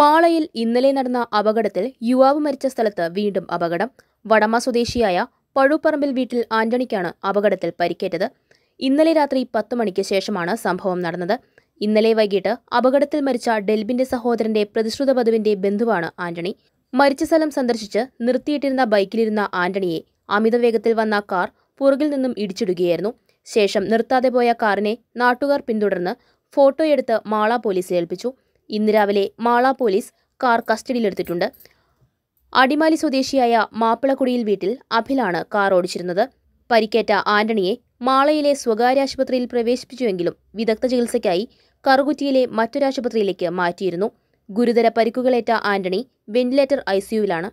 മാളയിൽ ഇന്നലെ നടന്ന അപകടത്തിൽ യുവാവ് മരിച്ച സ്ഥലത്ത് വീണ്ടും അപകടം. വടമ സ്വദേശിയായ പഴുപ്പറമ്പിൽ വീട്ടിൽ ആന്റണിക്കാണ് അപകടത്തിൽ പരിക്കേറ്റത്. ഇന്നലെ രാത്രി പത്ത് മണിക്ക് ശേഷമാണ് സംഭവം നടന്നത്. ഇന്നലെ വൈകിട്ട് അപകടത്തിൽ മരിച്ച ഡെൽബിന്റെ സഹോദരന്റെ പ്രതിശ്രുത വധുവിന്റെ ബന്ധുവാണ് ആന്റണി. മരിച്ച സ്ഥലം സന്ദർശിച്ച് നിർത്തിയിട്ടിരുന്ന ബൈക്കിലിരുന്ന ആന്റണിയെ അമിത വേഗത്തിൽ വന്ന കാർ പുറകിൽ നിന്നും ഇടിച്ചിടുകയായിരുന്നു. ശേഷം നിർത്താതെ പോയ കാറിനെ നാട്ടുകാർ പിന്തുടർന്ന് ഫോട്ടോയെടുത്ത് മാള പോലീസിൽ ഏൽപ്പിച്ചു. ഇന്ന് രാവിലെ മാള പോലീസ് കാർ കസ്റ്റഡിയിലെടുത്തിട്ടുണ്ട്. അടിമാലി സ്വദേശിയായ മാപ്പിളക്കുടിയിൽ വീട്ടിൽ അഭിലാണ് കാർ ഓടിച്ചിരുന്നത്. പരിക്കേറ്റ ആന്റണിയെ മാളയിലെ സ്വകാര്യ ആശുപത്രിയിൽ പ്രവേശിപ്പിച്ചുവെങ്കിലും വിദഗ്ധ ചികിത്സയ്ക്കായി കറുകുറ്റിയിലെ മറ്റൊരാശുപത്രിയിലേക്ക് മാറ്റിയിരുന്നു. ഗുരുതര പരിക്കുകളേറ്റ ആന്റണി വെന്റിലേറ്റർ ഐസിയുവിലാണ്